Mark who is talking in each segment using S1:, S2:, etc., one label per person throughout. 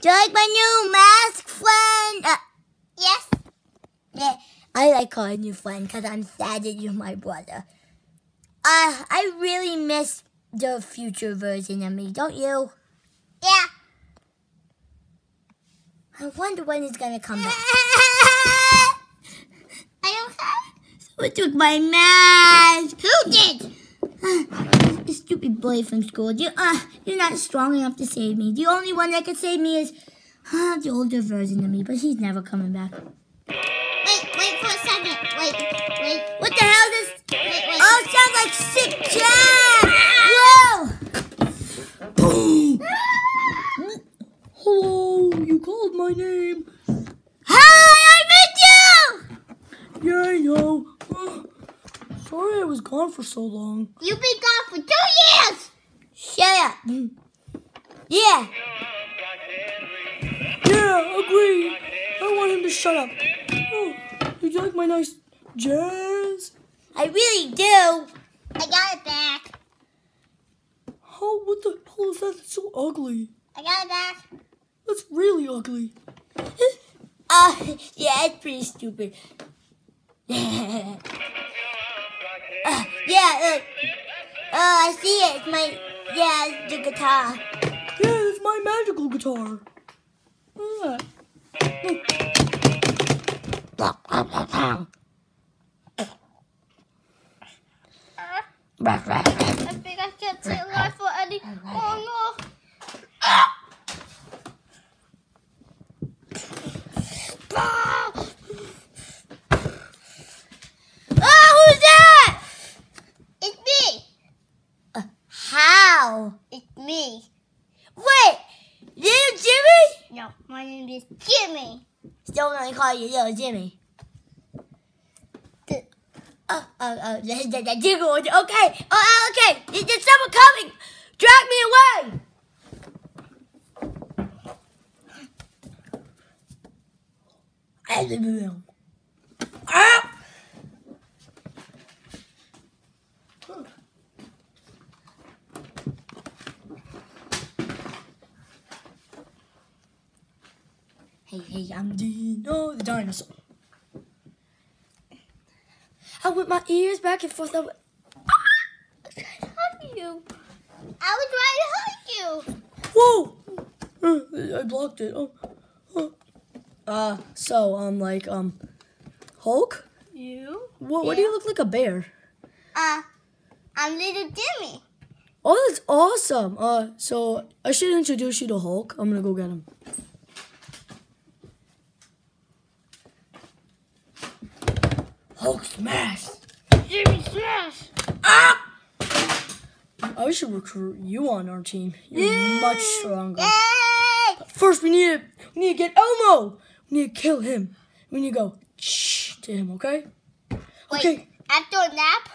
S1: Do you like my new mask friend? Uh,
S2: Yes.
S1: yeah, I like calling you friend because I'm sad that you're my brother. Uh, I really miss the future version of me, don't you?
S2: Yeah.
S1: I wonder when he's gonna come back.
S2: I Are you okay?
S1: Who took my mask?
S2: Who did?
S1: The stupid boy from school. You, uh, you're not strong enough to save me. The only one that can save me is uh, the older version of me, but he's never coming back.
S2: Wait, wait for a second. Wait, wait,
S1: What the hell is this?
S2: wait, wait.
S1: Oh, it sounds like sick jazz! Whoa! Boom!
S3: Hello, you called my name.
S1: Hi, I missed you!
S3: Yeah, I know. Sorry I was gone for so long.
S2: You've been gone for two years.
S1: Shut up. Yeah,
S3: Yeah, agree. I want him to shut up. Oh, did you like my nice jazz?
S1: I really do.
S2: I got it back.
S3: How? What the hell is that? It's so ugly.
S2: I got it back.
S3: That's really ugly.
S1: Uh, yeah, it's pretty stupid. uh, yeah, look. Oh, I see it. It's my, yeah, it's the guitar.
S3: Yeah, it's my magical guitar. Look at
S2: I think I can't stay alive for any. Oh no.
S1: Oh, who's that?
S2: It's me.
S1: How?
S2: It's me.
S1: Wait, little Jimmy?
S2: No, my name is Jimmy.
S1: Still gonna call you little Jimmy. Oh, oh, oh, that, jiggle. Okay, oh, oh, okay. There's someone coming. Drag me away. Ah! Hey, hey, I'm
S3: Dino the dinosaur. I whip my ears back and forth. I went,
S2: Hug you. I was trying to hug you.
S3: Whoa! Uh, I blocked it. Oh, oh. Uh, so um, like um, Hulk.
S2: You?
S3: What? What do you look like a bear?
S2: Uh, I'm little Jimmy.
S3: Oh, that's awesome. Uh, so I should introduce you to Hulk. I'm gonna go get him. Hulk smash!
S2: Jimmy Smash.
S3: Ah! I should recruit you on our team. You're much stronger.
S2: Yay!
S3: First, we need to we need to get Elmo. We need to kill him. We need to go shh to him. Okay?
S2: Wait,
S3: Okay.
S2: after a nap?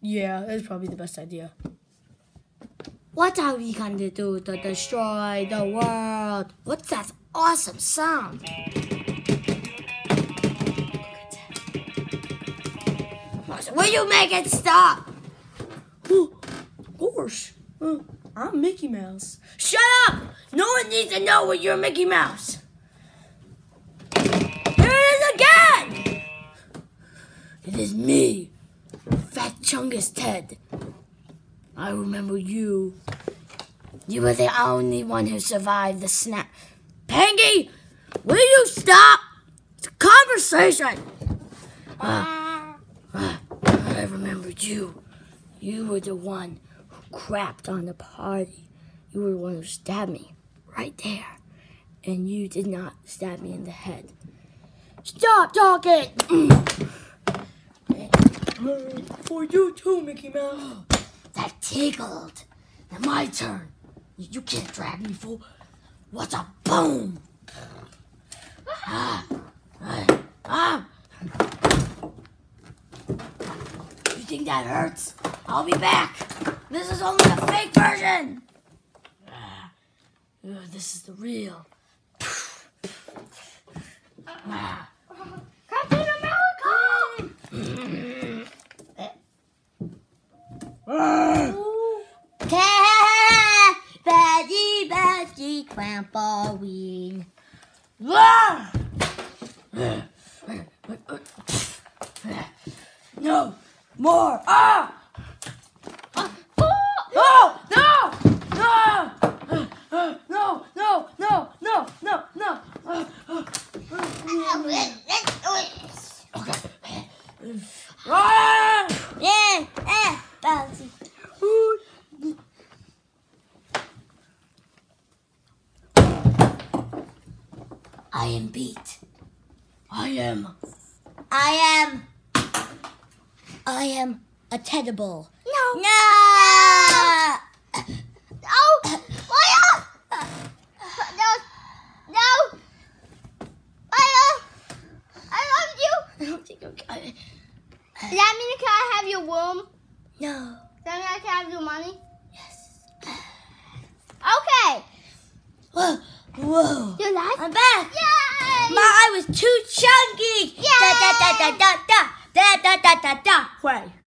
S3: Yeah, that's probably the best idea.
S1: What are we gonna do to destroy the world? What's that awesome sound? Will you make it stop?
S3: Oh, of course. Uh, I'm Mickey Mouse.
S1: Shut up! No one needs to know what you're Mickey Mouse. Here it is again! It is me, Fat Chungus Ted. I remember you. You were the only one who survived the snap. Pangy, will you stop? It's a conversation. Ah, ah, I remembered you. You were the one who crapped on the party. You were the one who stabbed me right there. And you did not stab me in the head. Stop talking!
S3: For you too, Mickey Mouse.
S1: that tickled. Now my turn. You, you can't drag me, fool. What's a boom? Ah, ah, ah. Think that hurts? I'll be back. This is only a fake version. Ah, ugh, this is the real. Ah.
S2: Captain America!
S1: Badgy, badgy, grandpa
S2: Halloween.
S3: No, more. Ah!
S2: Oh,
S3: No! No! No! No! No! No! No! No! No! Okay. Ah!
S2: yeah, eh, bouncy.
S1: I am beat.
S3: I am.
S2: I am.
S1: I am a tedible.
S2: No. No. Oh! No, no. Fire! I love you.
S1: I don't think okay.
S2: Does that mean can I have your room?
S1: No.
S2: Does that mean I can have your money? Yes. Okay.
S1: Whoa. Whoa.
S2: You like?
S1: I'm back.
S2: Yay!
S1: My eye was too chunky.
S2: Yay! da da da da da way.